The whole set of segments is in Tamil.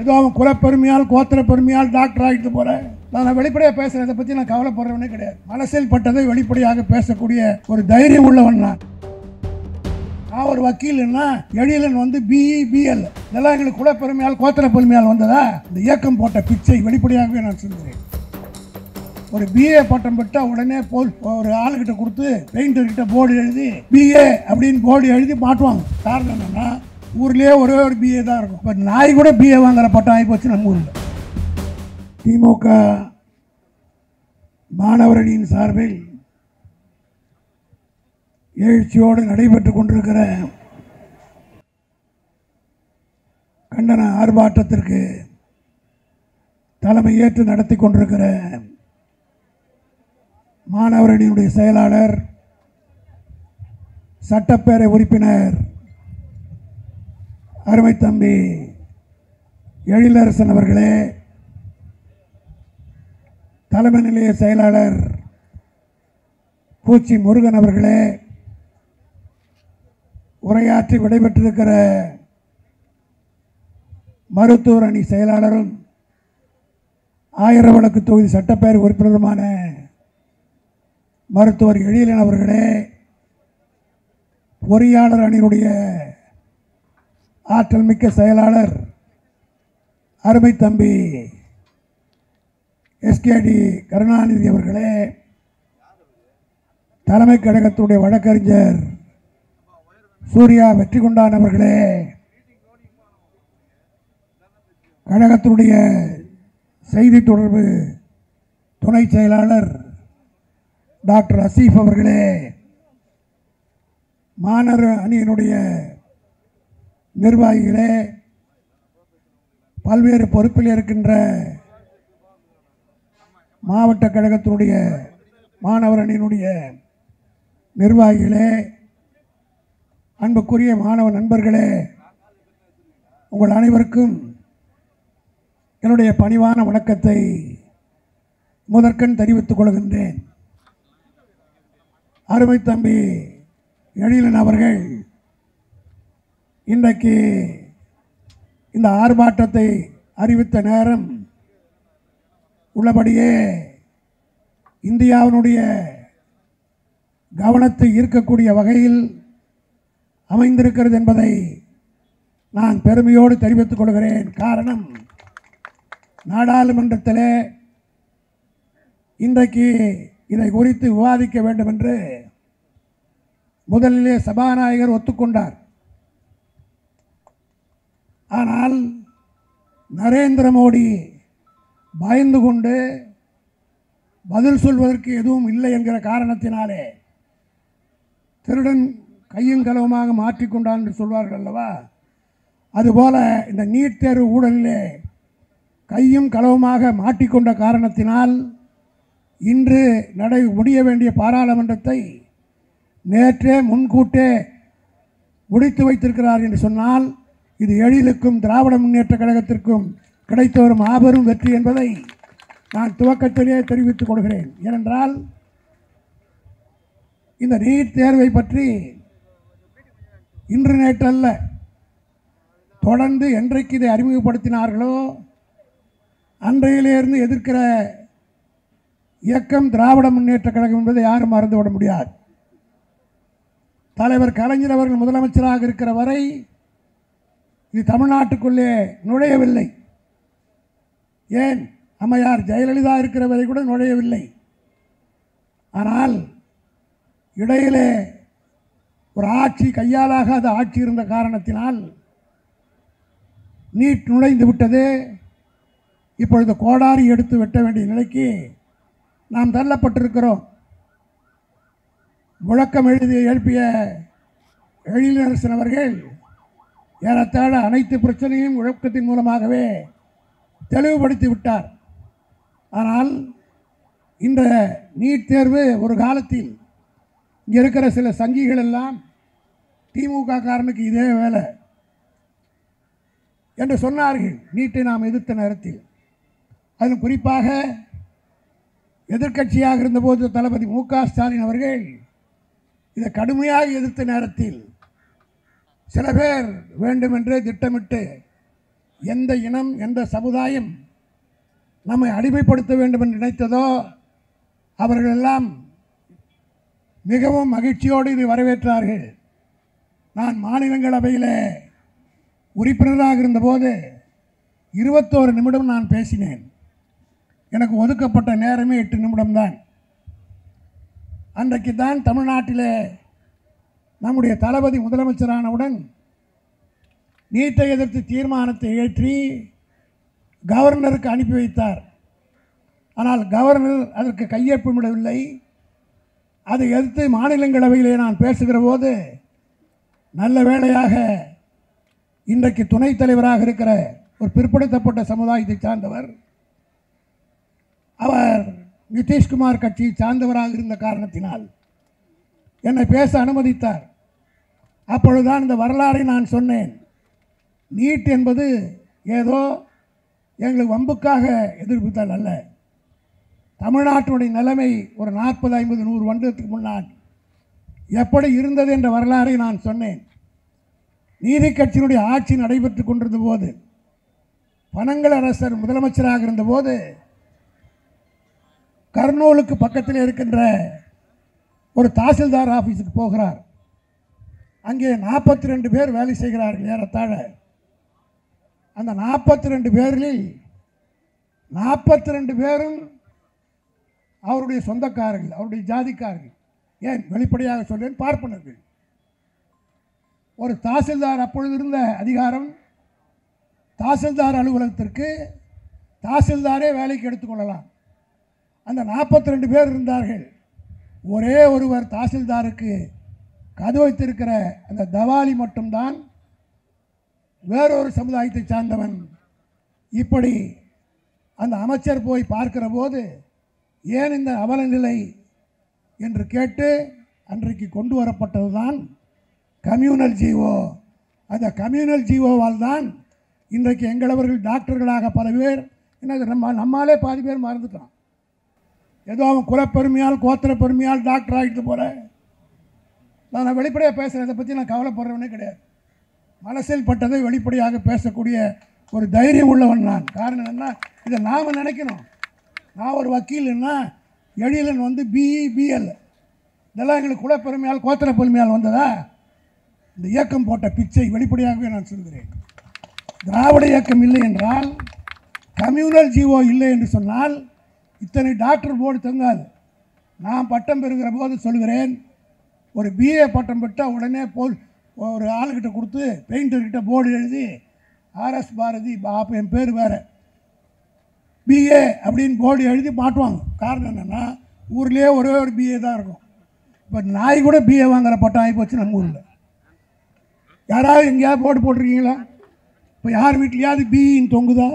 ஏதோ அவன் குலப்பெருமையால் கோத்திர பெருமையால் டாக்டர் ஆகிட்டு போகிறேன் நான் வெளிப்படையாக பேசுகிறேன் இதை பற்றி நான் கவலைப்படுறவனே கிடையாது. மனசில் பட்டதை வெளிப்படையாக பேசக்கூடிய ஒரு தைரியம் உள்ளவன் நான். நான் ஒரு வக்கீல்னா எழிலன் வந்து பிஇ பிஎல் இதெல்லாம் எங்களுக்கு குலப்பெருமையால் கோத்திர பெருமையால் வந்ததா? இந்த இயக்கம் போட்ட பிச்சை வெளிப்படையாகவே நான் சொல்கிறேன். ஒரு பிஏ பட்டம் பெற்றால் உடனே போல் ஒரு ஆளுகிட்ட கொடுத்து பெயிண்டர்கிட்ட போர்டு எழுதி பிஏ அப்படின்னு போர்டு எழுதி மாட்டுவாங்க காரணம் என்னன்னா ஊர்லேயே ஒரே ஒரு பிஏ தான் இருக்கும். இப்போ நாய் கூட பிஏ வாங்குற பட்டம் ஆகி போச்சு நம்ம ஊரில். திமுக மாணவரணியின் சார்பில் எழுச்சியோடு நடைபெற்று கொண்டிருக்கிற கண்டன ஆர்ப்பாட்டத்திற்கு தலைமை ஏற்று நடத்தி கொண்டிருக்கிற மாணவரணியினுடைய செயலாளர் சட்டப்பேரவை உறுப்பினர் அருமை தம்பி எழிலரசன் அவர்களே தலைமை நிலைய செயலாளர் பூச்சி முருகன் அவர்களே உரையாற்றி விடைபெற்றிருக்கிற மருத்துவர் அணி செயலாளரும் ஆயிரம் வழக்கு தொகுதி சட்டப்பேரவை உறுப்பினருமான மருத்துவர் எழிலன் அவர்களே பொறியாளர் அணியினுடைய ஆற்றல் மிக்க செயலாளர் அருமை தம்பி எஸ்கேடி கருணாநிதி அவர்களே தலைமை கழகத்துடைய வழக்கறிஞர் சூர்யா வெற்றி கொண்டான் அவர்களே கழகத்தினுடைய செய்தி தொடர்பு துணை செயலாளர் டாக்டர் அசீஃப் அவர்களே மாணவர் அணியினுடைய நிர்வாகிகளே பல்வேறு பொறுப்பில் இருக்கின்ற மாவட்ட கழகத்தினுடைய மாணவர் அணியினுடைய நிர்வாகிகளே அன்புக்குரிய மாணவ நண்பர்களே உங்கள் அனைவருக்கும் என்னுடைய பணிவான வணக்கத்தை முதற்கண் தெரிவித்துக் கொள்கின்றேன். அருமை தம்பி எழிலன் அவர்கள் இன்றைக்கு இந்த ஆர்ப்பாட்டத்தை அறிவித்த நேரம் உள்ளபடியே இந்தியாவினுடைய கவனத்தை ஈர்க்கக்கூடிய வகையில் அமைந்திருக்கிறது என்பதை நான் பெருமையோடு தெரிவித்துக் கொள்கிறேன். காரணம் நாடாளுமன்றத்தில் இன்றைக்கு இதை குறித்து விவாதிக்க வேண்டும் என்று முதலிலே சபாநாயகர் ஒத்துக்கொண்டார். ஆனால் நரேந்திர மோடி பயந்து கொண்டு பதில் சொல்வதற்கு எதுவும் இல்லை என்கிற காரணத்தினாலே திருடன் கையும் களவுமாக மாற்றிக்கொண்டான் என்று சொல்வார்கள் அல்லவா? அதுபோல இந்த நீட் தேர்வு ஊழலிலே கையும் களவுமாக மாட்டிக்கொண்ட காரணத்தினால் இன்று நடை முடிய வேண்டிய பாராளுமன்றத்தை நேற்றே முன்கூட்டே முடித்து வைத்திருக்கிறார் என்று சொன்னால் இது எழிலுக்கும் திராவிட முன்னேற்ற கழகத்திற்கும் கிடைத்த ஒரு மாபெரும் வெற்றி என்பதை நான் துவக்கத்திலே தெரிவித்துக் கொள்கிறேன். ஏனென்றால் இந்த நீட் தேர்வை பற்றி இன்று நேற்றல்ல தொடர்ந்து என்றைக்கு இதை அறிமுகப்படுத்தினார்களோ அன்றையிலிருந்து எதிர்க்கிற இயக்கம் திராவிட முன்னேற்ற கழகம் என்பதை யாரும் மறந்துவிட முடியாது. தலைவர் கலைஞர் அவர்கள் முதலமைச்சராக இருக்கிற வரை இது தமிழ்நாட்டுக்குள்ளே நுழையவில்லை. ஏன்? அம்மையார் ஜெயலலிதா இருக்கிற வரை கூட நுழையவில்லை. ஆனால் இடையிலே ஒரு ஆட்சி கையாலாகாத ஆட்சி இருந்த காரணத்தினால் நீட் நுழைந்து விட்டது. இப்பொழுது கோடாரி எடுத்து வெட்ட வேண்டிய நிலைக்கு நாம் தள்ளப்பட்டிருக்கிறோம். முழக்கம் எழுதி எழுப்பிய எழிலரசன் அவர்கள் ஏறத்தாழ அனைத்து பிரச்சனையும் முழக்கத்தின் மூலமாகவே தெளிவுபடுத்தி விட்டார். ஆனால் இந்த நீட் தேர்வு ஒரு காலத்தில் இங்கே இருக்கிற சில சங்கிகள் எல்லாம் திமுக காரனுக்கு இதே வேலை என்று சொன்னார்கள். நீட்டை நாம் எதிர்த்த நேரத்தில். அதில் குறிப்பாக எதிர்க்கட்சியாக இருந்தபோது தளபதி மு க ஸ்டாலின் அவர்கள் இதை கடுமையாக எதிர்த்த நேரத்தில் சில பேர் வேண்டுமென்றே திட்டமிட்டு எந்த இனம் எந்த சமுதாயம் நம்மை அடிமைப்படுத்த வேண்டும் என்று நினைத்ததோ அவர்களெல்லாம் மிகவும் மகிழ்ச்சியோடு இதை வரவேற்றார்கள். நான் மாநிலங்களவையில் உறுப்பினராக இருந்தபோது இருபத்தோரு நிமிடம் நான் பேசினேன். எனக்கு ஒதுக்கப்பட்ட நேரமே எட்டு நிமிடம்தான். அன்றைக்கு தான் தமிழ்நாட்டிலே நம்முடைய தளபதி முதலமைச்சரானவுடன் நீட்டை எதிர்த்து தீர்மானத்தை ஏற்றி கவர்னருக்கு அனுப்பி வைத்தார். ஆனால் கவர்னர் அதற்கு கையொப்பமிடவில்லை. அதை எதிர்த்து மாநிலங்களவையிலே நான் பேசுகிற போது நல்ல வேளையாக இன்றைக்கு துணைத் தலைவராக இருக்கிற ஒரு பிற்படுத்தப்பட்ட சமுதாயத்தை சார்ந்தவர் அவர் நிதிஷ்குமார் கட்சியை சார்ந்தவராக இருந்த காரணத்தினால் என்னை பேச அனுமதித்தார். அப்பொழுதுதான் இந்த வரலாறை நான் சொன்னேன். நீட் என்பது ஏதோ எங்களுக்கு வம்புக்காக எதிர்ப்புத்தால் அல்ல. தமிழ்நாட்டினுடைய நிலைமை ஒரு நாற்பது ஐம்பது நூறு வருடத்துக்கு முன்னால் எப்படி இருந்தது என்ற வரலாறை நான் சொன்னேன். நீதி கட்சியினுடைய ஆட்சி நடைபெற்று கொண்டிருந்த போது பனங்கள் அரசர் முதலமைச்சராக இருந்தபோது கர்னூலுக்கு பக்கத்தில் இருக்கின்ற ஒரு தாசில்தார் ஆஃபீஸுக்கு போகிறார். அங்கே நாற்பத்தி ரெண்டு பேர் வேலை செய்கிறார்கள் ஏறத்தாழ. அந்த நாற்பத்தி ரெண்டு பேரில் நாற்பத்தி ரெண்டு பேரும் அவருடைய சொந்தக்காரர்கள் அவருடைய ஜாதிக்காரர்கள். ஏன்? வெளிப்படையாக சொல்றேன் பார்ப்பனர்கள். ஒரு தாசில்தார் அப்பொழுது இருந்த அதிகாரம் தாசில்தார் அலுவலகத்திற்கு தாசில்தாரே வேலைக்கு எடுத்துக்கொள்ளலாம் அந்த நாற்பத்தி ரெண்டு பேர் இருந்தார்கள். ஒரே ஒருவர் தாசில்தாருக்கு கது வைத்திருக்கிற அந்த தவாலி மட்டும்தான் வேறொரு சமுதாயத்தை சார்ந்தவன். இப்படி அந்த அமைச்சர் போய் பார்க்கிற போது ஏன் இந்த அவலநிலை என்று கேட்டு அன்றைக்கு கொண்டு வரப்பட்டது தான் கம்யூனல் ஜீவோ அந்த கம்யூனல் ஜீவோவால் தான் இன்றைக்கு எங்களவர்கள் டாக்டர்களாக பல பேர் என்ன நம்ம நம்மாலே பாதி பேர் மறந்துட்டோம். ஏதோ அவன் குலப்பெருமையால் கோத்திர பெருமையால் டாக்டர் ஆகிட்டு போகிறேன் நான் வெளிப்படையாக பேசுகிறேன் இதை பற்றி நான் கவலைப்படுறவனே கிடையாது. மனசில் பட்டதை வெளிப்படையாக பேசக்கூடிய ஒரு தைரியம் உள்ளவன் நான். காரணம் என்ன? இதை நாம் நினைக்கணும். நான் ஒரு வக்கீல்னா எழிலன் வந்து பிஇ பிஎல் இதெல்லாம் எங்களுக்கு குலப்பெருமையால் கோத்திர பெருமையால் வந்ததா? இந்த இயக்கம் போட்ட பிச்சை வெளிப்படையாகவே நான் சொல்கிறேன். திராவிட இயக்கம் இல்லை என்றால் கம்யூனல் ஜீவோ இல்லை என்று சொன்னால் இத்தனை டாக்டர் போர்டு தங்காது. நான் பட்டம் பெறுகிற போது சொல்கிறேன் ஒரு பிஏ பட்டம் பெற்றால் உடனே போல் ஒரு ஆளுக்கிட்ட கொடுத்து பெயிண்டர்கிட்ட போர்டு எழுதி ஆர்எஸ் பாரதி அப்போ என் பேர் வேறு. பிஏ அப்படின்னு போர்டு எழுதி மாட்டுவாங்க. காரணம் என்னென்னா ஊர்லேயே ஒரே ஒரு பிஏ தான் இருக்கும். இப்போ நாய் கூட பிஏ வாங்குகிற பட்டம் ஆகி போச்சு நம்ம ஊரில். யாராவது எங்கேயாவது போர்டு போட்டிருக்கீங்களா? இப்போ யார் வீட்லையாவது பிஇன்னு தொங்குதா?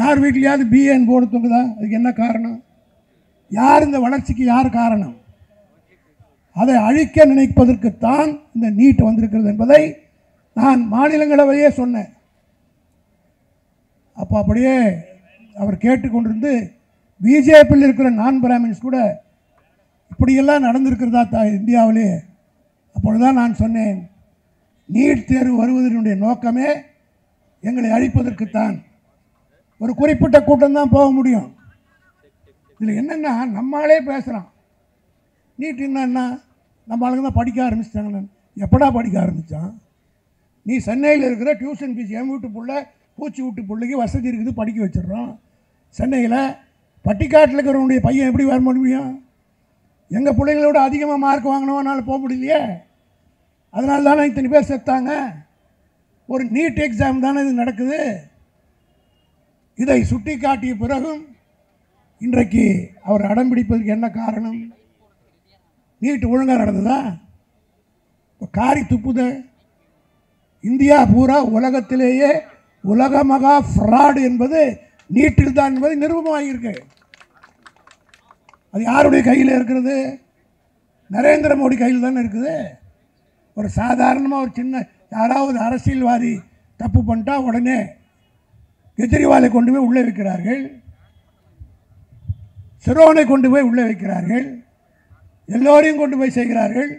யார் வீட்லையாவது பிஏன்னு போர்டு தொங்குதா? அதுக்கு என்ன காரணம்? யார் இந்த வளர்ச்சிக்கு யார் காரணம்? அதை அழிக்க நினைப்பதற்குத்தான் இந்த நீட் வந்திருக்கிறது என்பதை நான் மாநிலங்களவையே சொன்னேன். அப்போ அப்படியே அவர் கேட்டுக்கொண்டிருந்து பிஜேபியில் இருக்கிற நான் பிராமின்ஸ் கூட இப்படியெல்லாம் நடந்திருக்கிறதா தா இந்தியாவிலே? அப்பொழுதுதான் நான் சொன்னேன் நீட் தேர்வு வருவதனுடைய நோக்கமே எங்களை அழிப்பதற்குத்தான். ஒரு குறிப்பிட்ட கூட்டம் தான் போக முடியும். இதில் என்னென்னா நம்மளே பேசுகிறான் நீட் என்னன்னா நம்ம ஆளுங்க தான் படிக்க ஆரம்பிச்சிட்டாங்கன்னு எப்படா படிக்க ஆரம்பித்தான் நீ சென்னையில் இருக்கிற டியூஷன் ஃபீஸ் என் வீட்டு புள்ள பூச்சி வீட்டு பிள்ளைக்கு வசதி இருக்குது படிக்க வச்சிடுறோம் சென்னையில் பட்டிக்காட்டில் இருக்கிறவனுடைய பையன் எப்படி வர முடியும்? எங்கள் பிள்ளைங்களோட அதிகமாக மார்க் வாங்கினவனால போக முடியலையே. அதனால தானே இத்தனை பேர் செத்தாங்க? ஒரு நீட் எக்ஸாம் தானே இது நடக்குது. இதை சுட்டி காட்டிய பிறகும் இன்றைக்கு அவர் அடம் பிடிப்பதற்கு என்ன காரணம்? நீட்டு ஒழுங்காக நடந்ததா? இப்போ காரி துப்புது. இந்தியா பூரா உலகத்திலேயே உலக மகா ஃப்ராடு என்பது நீட்டில் தான் என்பது நிரூபமாகியிருக்கு. அது யாருடைய கையில் இருக்கிறது? நரேந்திர மோடி கையில் தானே இருக்குது. ஒரு சாதாரணமாக ஒரு சின்ன யாராவது அரசியல்வாதி தப்பு பண்ணிட்டா உடனே கெஜ்ரிவாலை கொண்டு போய் உள்ளே வைக்கிறார்கள். சிரோனை கொண்டு போய் உள்ளே வைக்கிறார்கள். எல்லோரையும் கொண்டு போய் செய்கிறார்கள்.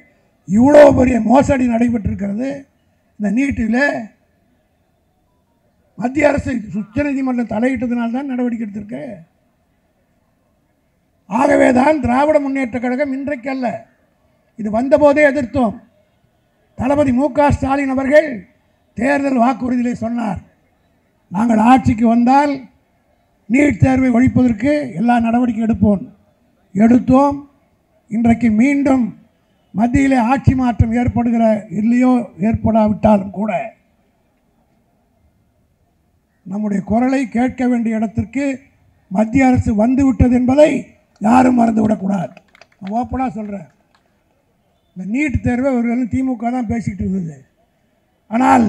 இவ்வளோ பெரிய மோசடி நடைபெற்றிருக்கிறது. இந்த நீட்டில் மத்திய அரசு உச்சநீதிமன்றம் தலையிட்டதுனால்தான் நடவடிக்கை எடுத்திருக்கு. ஆகவே தான் திராவிட முன்னேற்ற கழகம் இன்றைக்கு அல்ல இது வந்தபோதே எதிர்த்தோம். தளபதி மு க ஸ்டாலின் அவர்கள் தேர்தல் வாக்குறுதியிலே சொன்னார் நாங்கள் ஆட்சிக்கு வந்தால் நீட் தேர்வை ஒழிப்பதற்கு எல்லா நடவடிக்கை எடுப்போம். எடுத்தோம். இன்றைக்கு மீண்டும் மத்தியிலே ஆட்சி மாற்றம் ஏற்படுகிற இல்லையோ ஏற்படாவிட்டாலும் கூட நம்முடைய குரலை கேட்க வேண்டிய இடத்திற்கு மத்திய அரசு வந்துவிட்டது என்பதை யாரும் மறந்துவிடக்கூடாது. நான் ஓப்பனாக சொல்கிறேன் இந்த நீட் தேர்வை இவர்களும் திமுக தான் பேசிக்கிட்டு இருந்தது. ஆனால்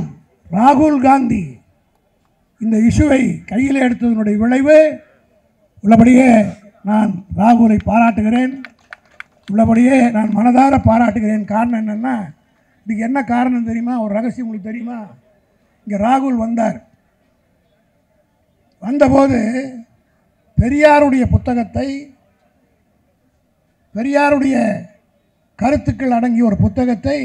ராகுல் காந்தி இந்த இஷ்யூவை கையில் எடுத்ததனுடைய விளைவு உள்ளபடியே நான் ராகுலை பாராட்டுகிறேன். உள்ளபடியே நான் மனதார பாராட்டுகிறேன். காரணம் என்னென்னா இதுக்கு என்ன காரணம் தெரியுமா? ஒரு ரகசியம் உங்களுக்கு தெரியுமா? இங்கே ராகுல் வந்தார். வந்தபோது பெரியாருடைய புத்தகத்தை பெரியாருடைய கருத்துக்கள் அடங்கிய ஒரு புத்தகத்தை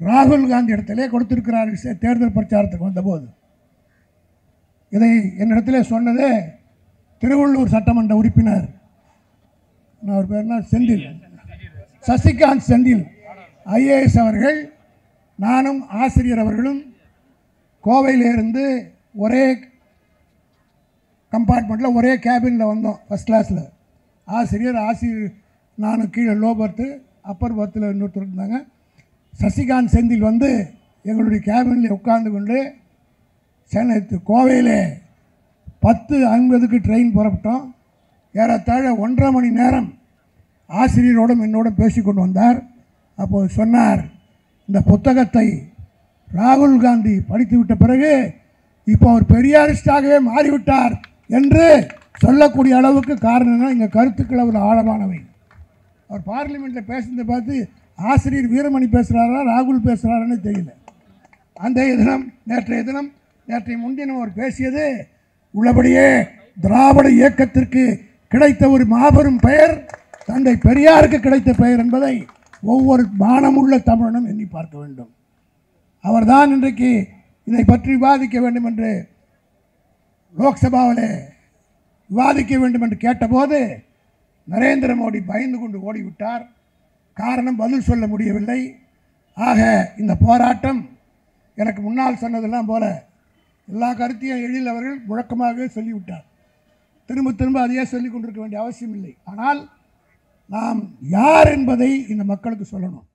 ராகுல் காந்தி இடத்திலே கொடுத்திருக்கிறார். தேர்தல் பிரச்சாரத்துக்கு வந்தபோது. இதை என்னிடத்திலே சொன்னது திருவள்ளூர் சட்டமன்ற உறுப்பினர் அவர் பேர்னா செந்தில். சசிகாந்த் செந்தில். ஐஏஎஸ் அவர்கள் நானும் ஆசிரியர் அவர்களும் கோவையிலிருந்து ஒரே கம்பார்ட்மெண்ட்டில் ஒரே கேபினில் வந்தோம் ஃபஸ்ட் கிளாஸில் ஆசிரியர் ஆசிரியர் நானும் கீழே லோ பர்த்து அப்பர் பர்த்தில் இன்னொருத்தர் இருந்தாங்க. சசிகாந்த் செந்தில் வந்து எங்களுடைய கேபினில் உட்கார்ந்து கொண்டு சென்னை கோவையில் கோவையிலே பத்து ஐம்பதுக்கு ட்ரெயின் புறப்பட்டோம். ஏறத்தாழ ஒன்றரை மணி நேரம் ஆசிரியரோடும் என்னோடும் பேசிக்கொண்டு வந்தார். அப்போது சொன்னார் இந்த புத்தகத்தை ராகுல் காந்தி படித்து விட்ட பிறகு இப்போ அவர் பெரியாரிஸ்டாகவே மாறிவிட்டார் என்று சொல்லக்கூடிய அளவுக்கு காரணம் என்ன கருத்துக்கள் அவர் ஆழமானவை. அவர் பார்லிமெண்ட்டில் பேசுனதை பார்த்து ஆசிரியர் வீரமணி பேசுகிறாரா ராகுல் பேசுகிறாரான்னு தெரியல. அந்த தினம் நேற்றைய தினம் நேற்றைய முன்தினம் அவர் பேசியது உள்ளபடியே திராவிட இயக்கத்திற்கு கிடைத்த ஒரு மாபெரும் பெயர் தந்தை பெரியாருக்கு கிடைத்த பெயர் என்பதை ஒவ்வொரு மானமுள்ள தமிழனும் எண்ணி பார்க்க வேண்டும். அவர்தான் இன்றைக்கு இதை பற்றி விவாதிக்க வேண்டும் என்று லோக்சபாவிலே விவாதிக்க வேண்டும் என்று கேட்டபோது நரேந்திர மோடி பயந்து கொண்டு ஓடிவிட்டார். காரணம் பதில் சொல்ல முடியவில்லை. ஆக இந்த போராட்டம் எனக்கு முன்னால் சொன்னதெல்லாம் போல எல்லா கருத்தையும் எழில் அவர்கள் முழக்கமாகவே சொல்லிவிட்டார். திரும்ப திரும்ப அதையே சொல்லிக் கொண்டிருக்க வேண்டிய அவசியம் இல்லை. ஆனால் நாம் யார் என்பதை இந்த மக்களுக்கு சொல்லணும்.